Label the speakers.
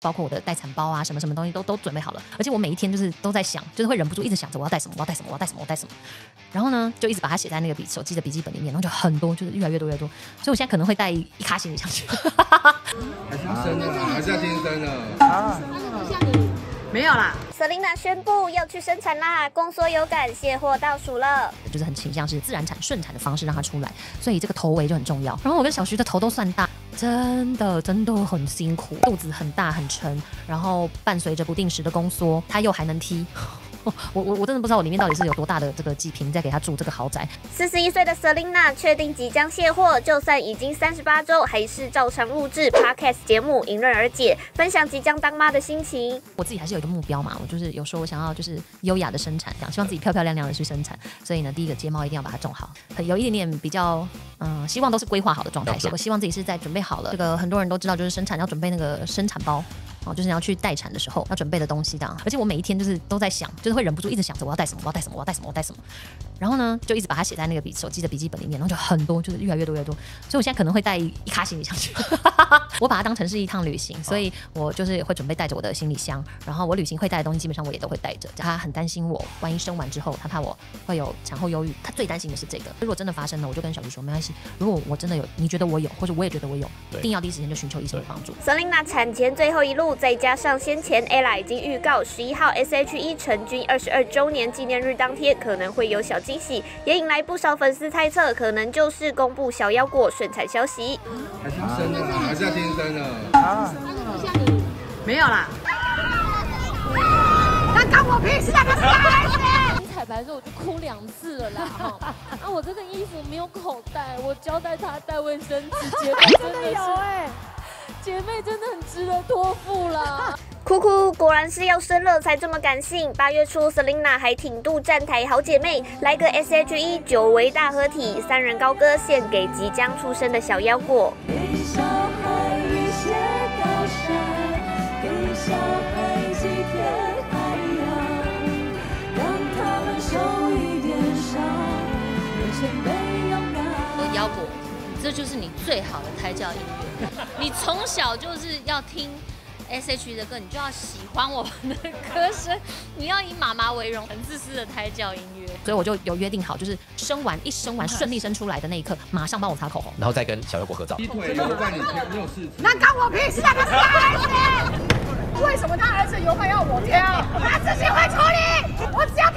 Speaker 1: 包括我的待产包啊，什么什么东西都都准备好了，而且我每一天就是都在想，就是会忍不住一直想着我要带什么，我要带什么，我要带什么，我带什么，我带什么。然后呢，就一直把它写在那个笔手机的笔记本里面，然后就很多，就是越来越多越多。所以我现在可能会带一卡行李箱去。
Speaker 2: 还是生的啦，还是要天生的啊？
Speaker 3: 没有啦。
Speaker 4: Selina 宣布要去生产啦，宫缩有感，卸货倒数了。
Speaker 1: 就是很倾向是自然产、顺产的方式让它出来，所以这个头围就很重要。然后我跟小徐的头都算大，真的真的很辛苦，肚子很大很沉，然后伴随着不定时的宫缩，它又还能踢。我我我真的不知道我里面到底是有多大的这个几平在给他住这个豪宅。
Speaker 4: 四十一岁的 Selina 确定即将卸货，就算已经三十八周，还是照常录制 Podcast 节目，迎刃而解，分享即将当妈的心情。
Speaker 1: 我自己还是有一个目标嘛，我就是有时候我想要就是优雅的生产，这样希望自己漂漂亮亮的去生产。所以呢，第一个睫毛一定要把它种好，有一点点比较嗯，希望都是规划好的状态下。我希望自己是在准备好了，这个很多人都知道，就是生产要准备那个生产包。哦，就是你要去待产的时候要准备的东西这样，而且我每一天就是都在想，就是会忍不住一直想着我要带什么，我要带什么，我要带什么，我带什么。然后呢，就一直把它写在那个笔手机的笔记本里面，然后就很多，就是越来越多越多。所以我现在可能会带一卡行李箱去，我把它当成是一趟旅行，所以我就是会准备带着我的行李箱，然后我旅行会带的东西基本上我也都会带着。他很担心我，万一生完之后他怕我会有产后忧郁，他最担心的是这个。如果真的发生了，我就跟小鱼说没关系。如果我真的有，你觉得我有，或者我也觉得我有，一定要第一时间就寻求医生的帮助。
Speaker 4: Selina 产前最后一路，再加上先前 ella 已经预告十一号 SHE 成军二十二周年纪念日当天可能会有小惊喜，也引来不少粉丝猜测，可能就是公布小腰果顺产消息。
Speaker 2: 还是生的啦，还是要天生的啊？
Speaker 3: 没有啦。那关我屁事啊！那是孩子。
Speaker 5: 彩排的时候我就哭两次了啦！哈，啊，我这个衣服没有口袋，我交代他带卫生纸，结果真的有哎，姐妹真的很值得托付啦。
Speaker 4: 哭哭，果然是要生了才这么感性。八月初，Selina 还挺度站台好姐妹，来个 SHE 久违大合体，三人高歌献给即将出生的小腰果。
Speaker 6: 腰果，这就是你最好的胎教音乐。你从小就是要听 S.H.E 的歌，你就要喜欢我们的歌声。你要以妈妈为荣，很自私的胎教音乐。
Speaker 1: 所以我就有约定好，就是生完一生完顺利生出来的那一刻，马上帮我擦口红，
Speaker 7: 然后再跟小优果合照。
Speaker 2: 劈腿有关你没有事？
Speaker 3: 那关我屁事啊！他是他儿子，为什么他儿子油饭要我挑？他自己会处理，我只要